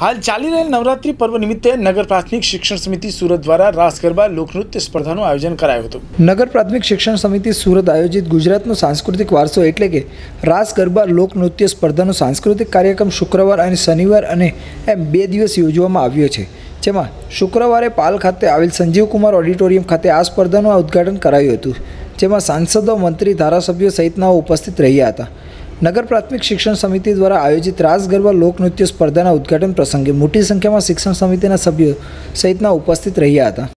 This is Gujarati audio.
હાલ ચાલી રહેલ નવરાત્રી પર્વ નિમિત્તે નગર પ્રાથમિક શિક્ષણ સમિતિ સુરત દ્વારા રાસ ગરબા, લોકનૃત્ય સ્પર્ધાનું આયોજન કરાયું હતું. નગર પ્રાથમિક શિક્ષણ સમિતિ સુરત આયોજિત ગુજરાતનો સાંસ્કૃતિક વારસો એટલે કે રાસ ગરબા, લોકનૃત્ય સ્પર્ધાનો સાંસ્કૃતિક કાર્યક્રમ શુક્રવાર અને શનિવાર અને એમ બે દિવસ યોજવામાં આવ્યો છે. જેમાં શુક્રવારે પાલ ખાતે આવેલ સંજીવકુમાર ઓડિટોરિયમ ખાતે આ સ્પર્ધાનું ઉદ્ઘાટન કરાયું હતું. જેમાં સાંસદો, મંત્રી, ધારાસભ્યો સહિતનાઓ ઉપસ્થિત રહ્યા હતા. નગર પ્રાથમિક શિક્ષણ સમિતિ દ્વારા આયોજિત રાસ ગરબા લોકનૃત્ય સ્પર્ધાના ઉદ્ઘાટન પ્રસંગે મોટી સંખ્યામાં શિક્ષણ સમિતિના સભ્યો સહિતના ઉપસ્થિત રહ્યા હતા.